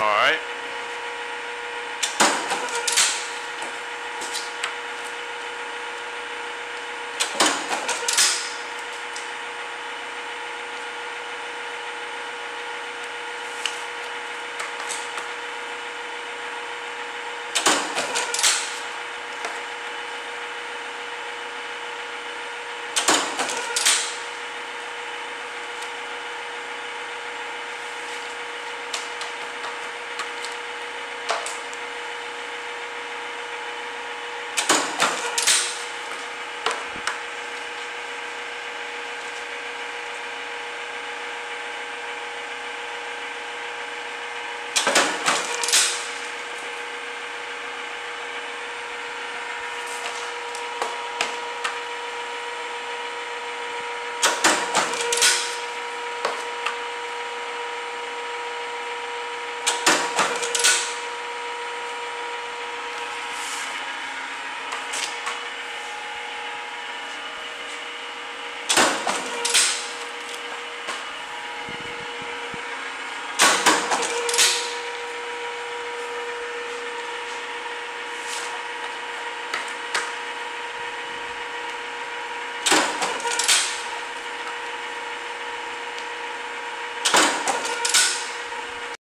All right.